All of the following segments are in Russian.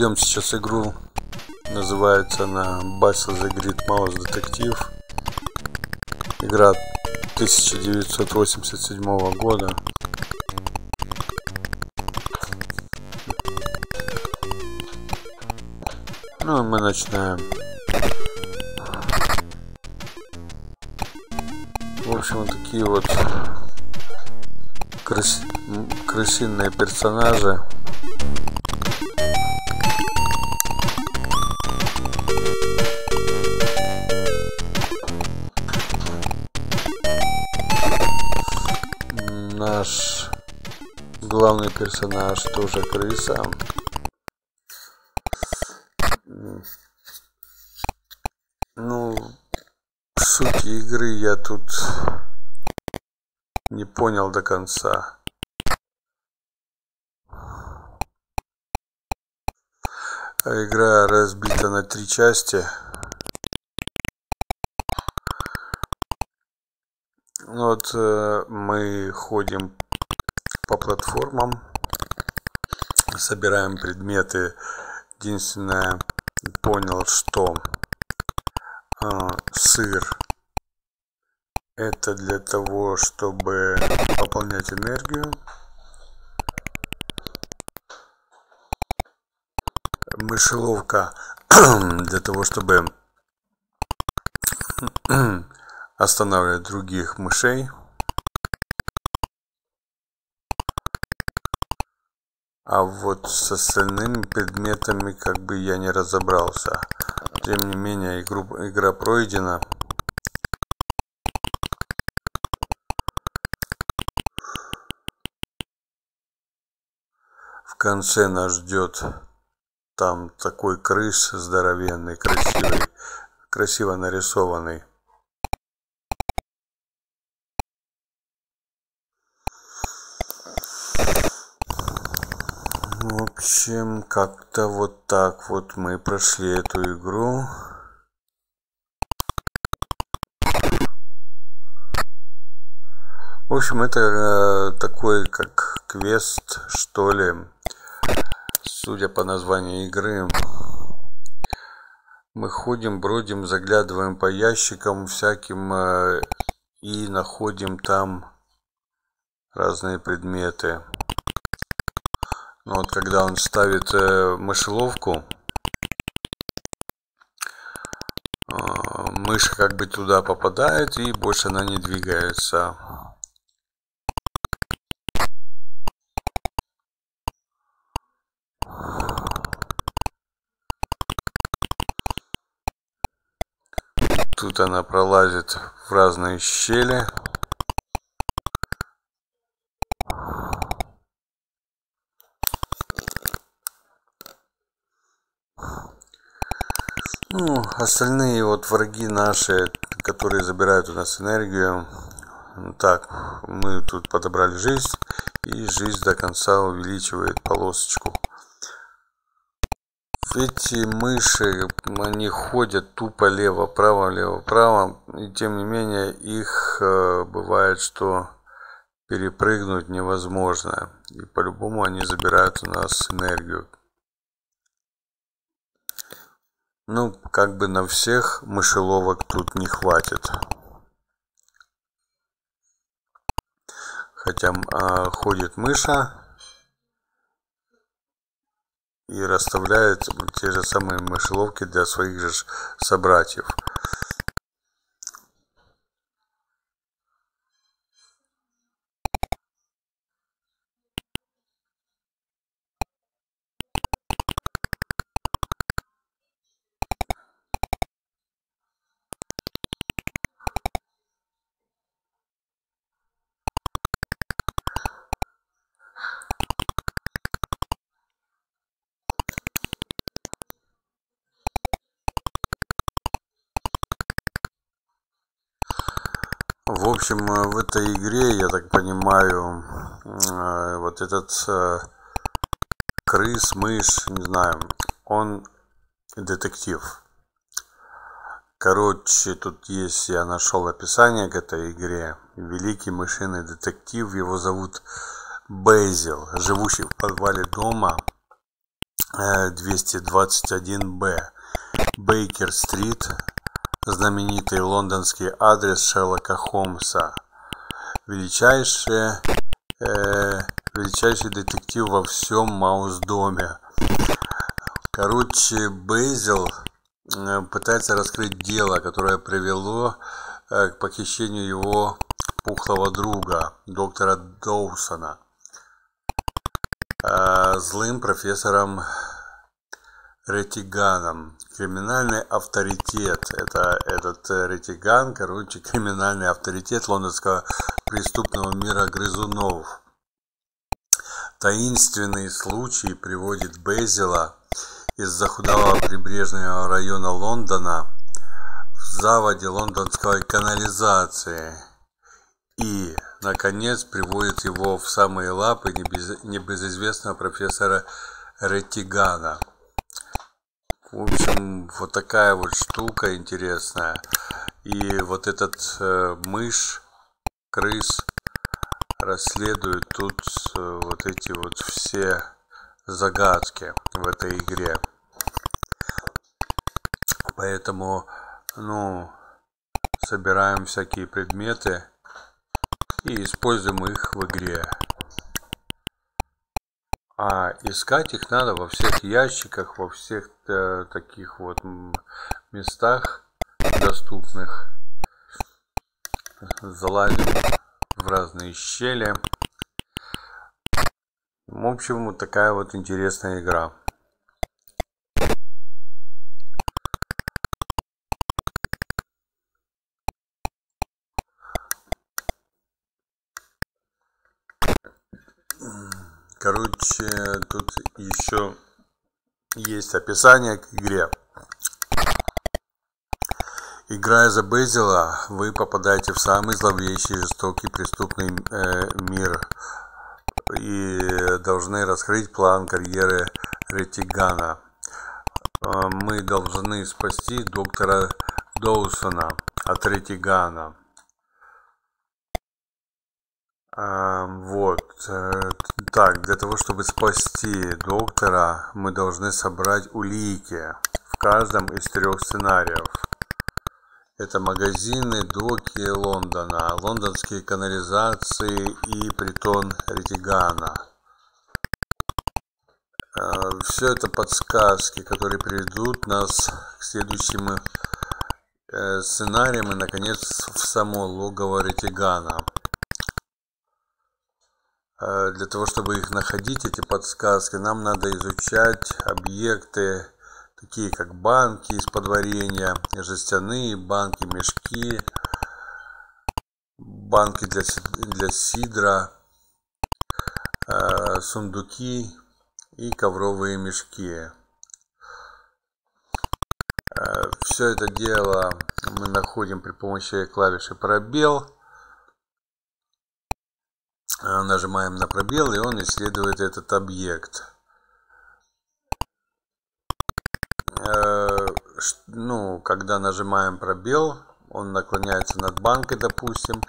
Пройдем сейчас игру. Называется она Basil the Great Mouse Detective. Игра 1987 года. Ну, мы начинаем. В общем, такие вот крас... крысиные персонажи. Главный персонаж тоже крыса. Ну, суть игры я тут не понял до конца. Игра разбита на три части. Вот э, мы ходим по платформам, собираем предметы. Единственное, понял, что э, сыр это для того, чтобы пополнять энергию. Мышеловка для того, чтобы останавливать других мышей. А вот с остальными предметами как бы я не разобрался. Тем не менее, игру, игра пройдена. В конце нас ждет там такой крыс здоровенный, красивый, красиво нарисованный. В общем, как-то вот так вот мы прошли эту игру. В общем, это э, такой как квест, что ли, судя по названию игры. Мы ходим, бродим, заглядываем по ящикам всяким э, и находим там разные предметы. Но вот когда он ставит э, мышеловку, э, мышь как бы туда попадает и больше она не двигается. Тут она пролазит в разные щели. Ну, остальные вот враги наши, которые забирают у нас энергию. Так, мы тут подобрали жизнь, и жизнь до конца увеличивает полосочку. Эти мыши, они ходят тупо лево-право, лево-право, и тем не менее их э, бывает, что перепрыгнуть невозможно. И по-любому они забирают у нас энергию. Ну, как бы на всех мышеловок тут не хватит. Хотя а, ходит мыша и расставляет те же самые мышеловки для своих же собратьев. В общем, э, в этой игре, я так понимаю, э, вот этот э, крыс, мышь, не знаю, он детектив. Короче, тут есть, я нашел описание к этой игре. Великий мышиный детектив, его зовут Бейзил, живущий в подвале дома 221Б, э, Бейкер-стрит, знаменитый лондонский адрес Шерлока Холмса, величайший, э, величайший детектив во всем Маус-доме. Короче, Бейзил э, пытается раскрыть дело, которое привело э, к похищению его пухлого друга, доктора Доусона – Э, злым профессором Ретиганом. Криминальный авторитет. Это этот э, Ретиган, короче, криминальный авторитет лондонского преступного мира грызунов. Таинственный случай приводит Безила из захудалого прибрежного района Лондона в заводе лондонской канализации и наконец приводит его в самые лапы небезызвестного профессора Ретигана. В общем, вот такая вот штука интересная. И вот этот э, мышь, крыс расследует тут э, вот эти вот все загадки в этой игре. Поэтому, ну, собираем всякие предметы и используем их в игре. А искать их надо во всех ящиках, во всех э, таких вот местах доступных. Залазим в разные щели. В общем, вот такая вот интересная игра. Короче, тут еще есть описание к игре. Играя за Безила, вы попадаете в самый зловещий, жестокий, преступный э, мир и должны раскрыть план карьеры Ретигана. Э, мы должны спасти доктора Доусона от Ретигана. Вот. Э, так, для того, чтобы спасти доктора, мы должны собрать улики в каждом из трех сценариев. Это магазины, доки Лондона, лондонские канализации и притон Ретигана. Э, Все это подсказки, которые приведут нас к следующим э, сценариям и, наконец, в само логово Ретигана. Э, для того, чтобы их находить, эти подсказки, нам надо изучать объекты, такие как банки из-под варенья, жестяные банки, мешки, банки для, для сидра, э, сундуки и ковровые мешки. Э, Все это дело мы находим при помощи клавиши пробел нажимаем на пробел, и он исследует этот объект. Э, ну, когда нажимаем пробел, он наклоняется над банкой, допустим,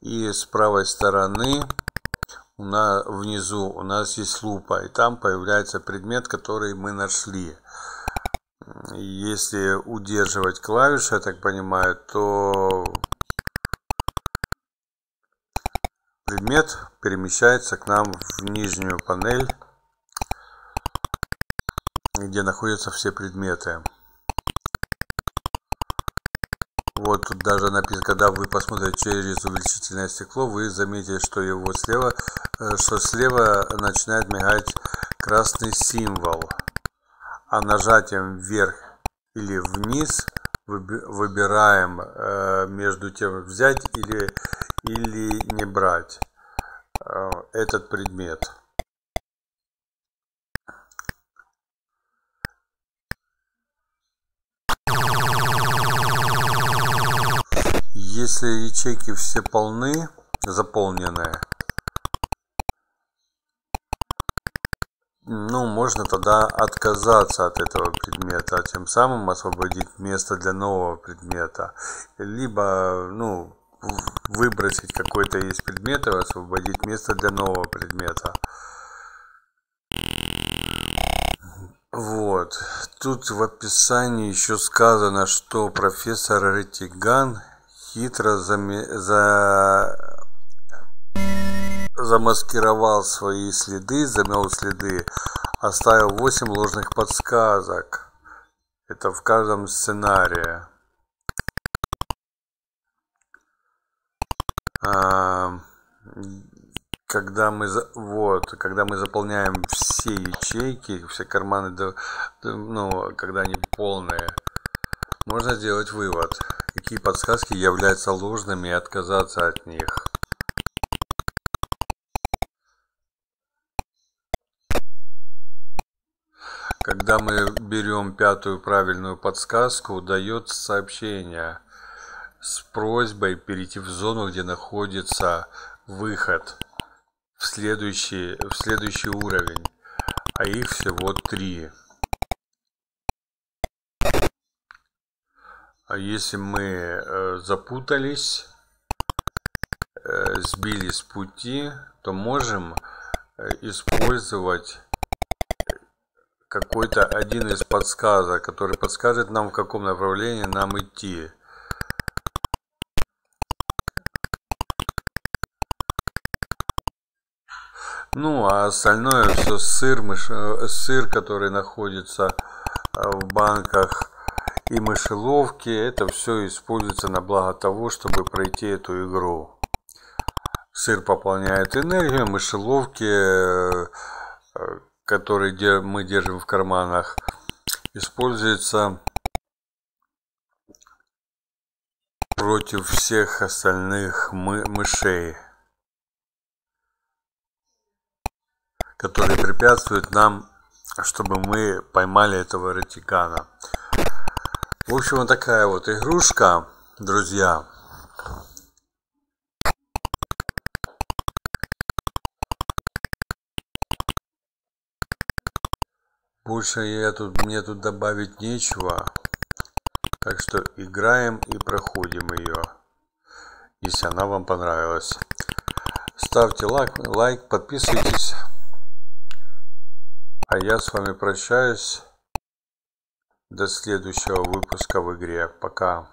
и с правой стороны у нас, внизу у нас есть лупа, и там появляется предмет, который мы нашли. Если удерживать клавишу, я так понимаю, то предмет перемещается к нам в нижнюю панель, где находятся все предметы. Вот тут даже написано, когда вы посмотрите через увеличительное стекло, вы заметите, что его слева, э, что слева начинает мигать красный символ. А нажатием вверх или вниз выбираем э, между тем взять или или не брать этот предмет. Если ячейки все полны, заполненные, ну, можно тогда отказаться от этого предмета, а тем самым освободить место для нового предмета. Либо, ну, выбросить какой-то из предметов, освободить место для нового предмета. Вот. Тут в описании еще сказано, что профессор Ретиган хитро заме... за... замаскировал свои следы, замел следы, оставил 8 ложных подсказок. Это в каждом сценарии. Когда мы вот когда мы заполняем все ячейки все карманы ну когда они полные можно сделать вывод какие подсказки являются ложными и отказаться от них. Когда мы берем пятую правильную подсказку дается сообщение с просьбой перейти в зону где находится выход в следующий, в следующий уровень, а их всего три. А если мы э, запутались, э, сбились с пути, то можем э, использовать какой-то один из подсказок, который подскажет нам, в каком направлении нам идти. Ну, а остальное все сыр, мыш... Э, сыр, который находится э, в банках и мышеловки, это все используется на благо того, чтобы пройти эту игру. Сыр пополняет энергию, мышеловки, э, которые мы держим в карманах, используются против всех остальных мы мышей. Которые препятствуют нам, чтобы мы поймали этого ратикана. В общем, вот такая вот игрушка, друзья. Больше я тут, мне тут добавить нечего. Так что играем и проходим ее. Если она вам понравилась. Ставьте лайк, лайк подписывайтесь. А я с вами прощаюсь. До следующего выпуска в игре. Пока.